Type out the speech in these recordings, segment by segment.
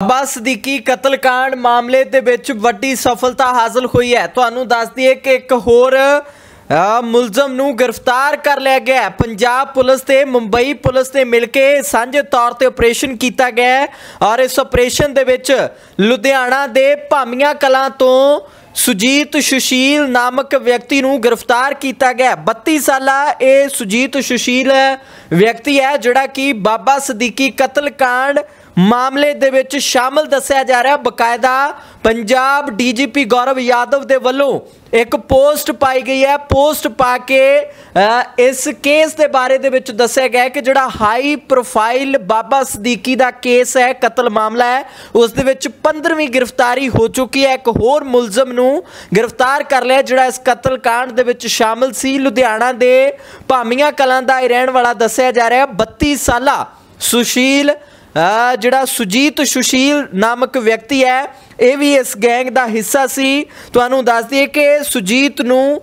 ਬਾਬਾ ਸਦੀਕੀ ਕਤਲकांड ਮਾਮਲੇ ਦੇ ਵਿੱਚ ਵੱਡੀ ਸਫਲਤਾ ਹਾਸਲ ਹੋਈ ਹੈ। ਤੁਹਾਨੂੰ ਦੱਸ ਦਈਏ ਕਿ ਇੱਕ ਹੋਰ ਮੁਲਜ਼ਮ ਨੂੰ ਗ੍ਰਿਫਤਾਰ ਕਰ ਲਿਆ ਗਿਆ ਪੰਜਾਬ ਪੁਲਿਸ ਤੇ ਮੁੰਬਈ ਪੁਲਿਸ ਨੇ ਮਿਲ ਕੇ ਸਾਂਝੇ ਤੌਰ ਤੇ ਆਪਰੇਸ਼ਨ ਕੀਤਾ ਗਿਆ ਔਰ ਇਸ ਆਪਰੇਸ਼ਨ ਦੇ ਵਿੱਚ ਲੁਧਿਆਣਾ ਦੇ ਭਾਮੀਆਂ ਕਲਾਂ ਤੋਂ ਸੁਜੀਤ ਸੁਸ਼ੀਲ ਨਾਮਕ ਵਿਅਕਤੀ ਨੂੰ ਗ੍ਰਿਫਤਾਰ ਕੀਤਾ ਗਿਆ 32 ਸਾਲਾ ਇਹ ਸੁਜੀਤ ਸੁਸ਼ੀਲ ਵਿਅਕਤੀ ਹੈ ਜਿਹੜਾ ਕਿ ਬਾਬਾ ਸਦੀਕੀ ਕਤਲकांड ਮਾਮਲੇ ਦੇ ਵਿੱਚ ਸ਼ਾਮਲ ਦੱਸਿਆ ਜਾ ਰਿਹਾ ਬਕਾਇਦਾ ਪੰਜਾਬ ਡੀਜੀਪੀ ਗੌਰਵ ਯਾਦਵ ਦੇ ਵੱਲੋਂ ਇੱਕ ਪੋਸਟ ਪਾਈ ਗਈ ਹੈ। ਪੋਸਟ ਪਾ ਕੇ ਇਸ ਕੇਸ ਦੇ ਬਾਰੇ ਦੇ ਵਿੱਚ ਦੱਸਿਆ ਗਿਆ ਹੈ ਕਿ ਜਿਹੜਾ ਹਾਈ ਪ੍ਰੋਫਾਈਲ ਬਾਬਾ ਸਦੀਕੀ ਦਾ ਕੇਸ ਹੈ, ਕਤਲ ਮਾਮਲਾ ਹੈ, ਉਸ ਦੇ ਵਿੱਚ 15ਵੀਂ ਗ੍ਰਿਫਤਾਰੀ ਹੋ ਚੁੱਕੀ ਹੈ। ਇੱਕ ਹੋਰ ਮੁਲਜ਼ਮ ਨੂੰ ਗ੍ਰਿਫਤਾਰ ਕਰ ਲਿਆ, ਜਿਹੜਾ ਇਸ ਕਤਲ ਕਾਂਡ ਦੇ ਵਿੱਚ ਸ਼ਾਮਲ ਸੀ। ਲੁਧਿਆਣਾ ਦੇ ਭਾਮੀਆਂ ਕਲਾਂ ਦਾ ਇਹ ਰਹਿਣ ਵਾਲਾ ਦੱਸਿਆ ਜਾ ਰਿਹਾ 32 ਸਾਲਾ ਸੁਸ਼ੀਲ ਜਿਹੜਾ ਸੁਜੀਤ ਸੁਸ਼ੀਲ ਨਾਮਕ ਵਿਅਕਤੀ ਹੈ, ਇਹ ਵੀ ਇਸ ਗੈਂਗ ਦਾ ਹਿੱਸਾ ਸੀ। ਤੁਹਾਨੂੰ ਦੱਸ ਦਈਏ ਕਿ ਸੁਜੀਤ ਨੂੰ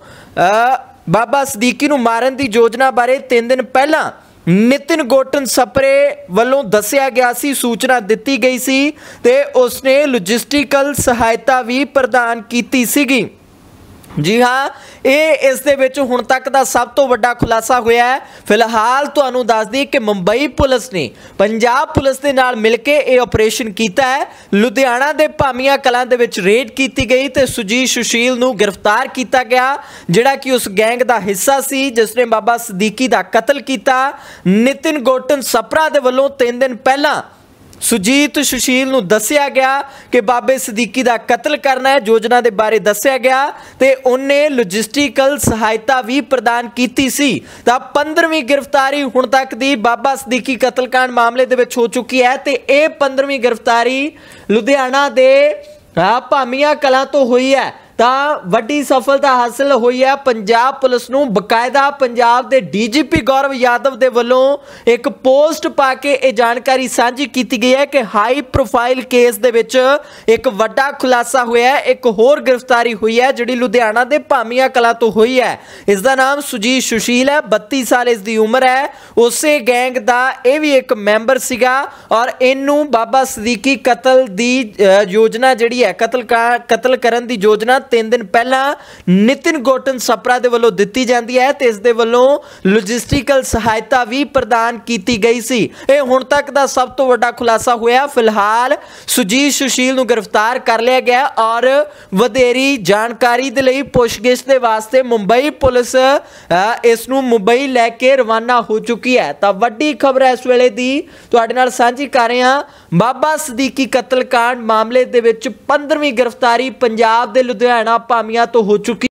ਬਾਬਾ ਸਦੀਕੀ ਨੂੰ ਮਾਰਨ ਦੀ ਯੋਜਨਾ ਬਾਰੇ 3 ਦਿਨ ਪਹਿਲਾਂ ਨਿਤਿਨ ਗੋਟਨ ਸਪਰੇ ਵੱਲੋਂ ਦੱਸਿਆ ਗਿਆ ਸੀ, ਸੂਚਨਾ ਦਿੱਤੀ ਗਈ ਸੀ ਤੇ ਉਸਨੇ ਲੌਜਿਸਟਿਕਲ ਸਹਾਇਤਾ ਵੀ ਪ੍ਰਦਾਨ ਕੀਤੀ ਸੀਗੀ। ਜੀ ਹਾਂ ਇਹ ਇਸ ਦੇ ਵਿੱਚ ਹੁਣ ਤੱਕ ਦਾ ਸਭ ਤੋਂ ਵੱਡਾ ਖੁਲਾਸਾ ਹੋਇਆ ਹੈ। ਫਿਲਹਾਲ ਤੁਹਾਨੂੰ ਦੱਸ ਦਈਏ ਕਿ ਮੁੰਬਈ ਪੁਲਿਸ ਨੇ ਪੰਜਾਬ ਪੁਲਿਸ ਦੇ ਨਾਲ ਮਿਲ ਕੇ ਇਹ ਆਪਰੇਸ਼ਨ ਕੀਤਾ ਹੈ। ਲੁਧਿਆਣਾ ਦੇ ਭਾਮੀਆਂ ਕਲਾਂ ਦੇ ਵਿੱਚ ਰੇਡ ਕੀਤੀ ਗਈ ਤੇ ਸੁਜੀਤ ਸੁਸ਼ੀਲ ਨੂੰ ਗ੍ਰਿਫਤਾਰ ਕੀਤਾ ਗਿਆ, ਜਿਹੜਾ ਕਿ ਉਸ ਗੈਂਗ ਦਾ ਹਿੱਸਾ ਸੀ, ਜਿਸ ਨੇ ਬਾਬਾ ਸਦੀਕੀ ਦਾ ਕਤਲ ਕੀਤਾ। ਨਿਤਿਨ ਗੋਟਨ ਸਪਰਾ ਦੇ ਵੱਲੋਂ 3 ਦਿਨ ਪਹਿਲਾਂ ਸੁਜੀਤ ਸੁਸ਼ੀਲ ਨੂੰ ਦੱਸਿਆ ਗਿਆ ਕਿ ਬਾਬੇ ਸਦੀਕੀ ਦਾ ਕਤਲ ਕਰਨਾ ਹੈ, ਯੋਜਨਾ ਦੇ ਬਾਰੇ ਦੱਸਿਆ ਗਿਆ ਤੇ ਉਹਨੇ ਲੌਜਿਸਟਿਕਲ ਸਹਾਇਤਾ ਵੀ ਪ੍ਰਦਾਨ ਕੀਤੀ ਸੀ। ਤਾਂ 15ਵੀਂ ਗ੍ਰਿਫਤਾਰੀ ਹੁਣ ਤੱਕ ਦੀ ਬਾਬਾ ਸਦੀਕੀ ਕਤਲकांड ਮਾਮਲੇ ਦੇ ਵਿੱਚ ਹੋ ਚੁੱਕੀ ਹੈ ਤੇ ਇਹ 15ਵੀਂ ਗ੍ਰਿਫਤਾਰੀ ਲੁਧਿਆਣਾ ਦੇ ਭਾਮੀਆਂ ਕਲਾਂ ਤੋਂ ਹੋਈ ਹੈ। ਤਾਂ ਵੱਡੀ ਸਫਲਤਾ ਹਾਸਲ ਹੋਈ ਹੈ। ਪੰਜਾਬ ਪੁਲਿਸ ਨੂੰ ਬਕਾਇਦਾ ਪੰਜਾਬ ਦੇ ਡੀਜੀਪੀ ਗੌਰਵ ਯਾਦਵ ਦੇ ਵੱਲੋਂ ਇੱਕ ਪੋਸਟ ਪਾ ਕੇ ਇਹ ਜਾਣਕਾਰੀ ਸਾਂਝੀ ਕੀਤੀ ਗਈ ਹੈ ਕਿ ਹਾਈ ਪ੍ਰੋਫਾਈਲ ਕੇਸ ਦੇ ਵਿੱਚ ਇੱਕ ਵੱਡਾ ਖੁਲਾਸਾ ਹੋਇਆ ਹੈ। ਇੱਕ ਹੋਰ ਗ੍ਰਿਫਤਾਰੀ ਹੋਈ ਹੈ, ਜਿਹੜੀ ਲੁਧਿਆਣਾ ਦੇ ਭਾਮੀਆਂ ਕਲਾ ਤੋਂ ਹੋਈ ਹੈ। ਇਸ ਦਾ ਨਾਮ ਸੁਜੀਤ ਸੁਸ਼ੀਲ ਹੈ 32 ਸਾਲ ਇਸ ਦੀ ਉਮਰ ਹੈ। ਉਸੇ ਗੈਂਗ ਦਾ ਇਹ ਵੀ ਇੱਕ ਮੈਂਬਰ ਸੀਗਾ ਔਰ ਇਹਨੂੰ ਬਾਬਾ ਸਦੀਕੀ ਕਤਲ ਦੀ ਯੋਜਨਾ ਜਿਹੜੀ ਹੈ ਕਤਲ ਕਾ- ਕਤਲ ਕਰਨ ਦੀ ਯੋਜਨਾ 3 ਦਿਨ ਪਹਿਲਾਂ ਨਿਤਿਨ ਗੋਟਨ ਸਪਰਾ ਦੇ ਵੱਲੋਂ ਦਿੱਤੀ ਜਾਂਦੀ ਹੈ ਤੇ ਇਸ ਦੇ ਵੱਲੋਂ ਲੌਜਿਸਟਿਕਲ ਸਹਾਇਤਾ ਵੀ ਪ੍ਰਦਾਨ ਕੀਤੀ ਗਈ ਸੀ। ਇਹ ਹੁਣ ਤੱਕ ਦਾ ਸਭ ਤੋਂ ਵੱਡਾ ਖੁਲਾਸਾ ਹੋਇਆ। ਫਿਲਹਾਲ ਸੁਜੀਤ ਸੁਸ਼ੀਲ ਨੂੰ ਗ੍ਰਿਫਤਾਰ ਕਰ ਲਿਆ ਗਿਆ ਔਰ ਵਧੇਰੀ ਜਾਣਕਾਰੀ ਦੇ ਲਈ ਪੁੱਛਗਿੱਛ ਦੇ ਵਾਸਤੇ ਮੁੰਬਈ ਪੁਲਿਸ ਅ, ਇਸ ਨੂੰ ਮੁੰਬਈ ਲੈ ਕੇ ਰਵਾਨਾ ਹੋ ਚੁੱਕੀ ਹੈ। ਤਾਂ ਵੱਡੀ ਖਬਰ ਇਸ ਵੇਲੇ ਦੀ। ਤੁਹਾਡੇ ਨਾਲ ਸਾਂਝੀ ਕਰ ਰਹੇ ਹਾਂ ਬਾਬਾ ਸਦੀਕੀ ਕਤਲकांड ਮਾਮਲੇ ਦੇ ਵਿੱਚ 15ਵੀਂ ਗ੍ਰਿਫਤਾਰੀ ਪੰਜਾਬ ਦੇ ਲੁਧਿਆਣਾ ਭਾਮੀਆਂ ਤੋਂ ਹੋ ਚੁੱਕੀ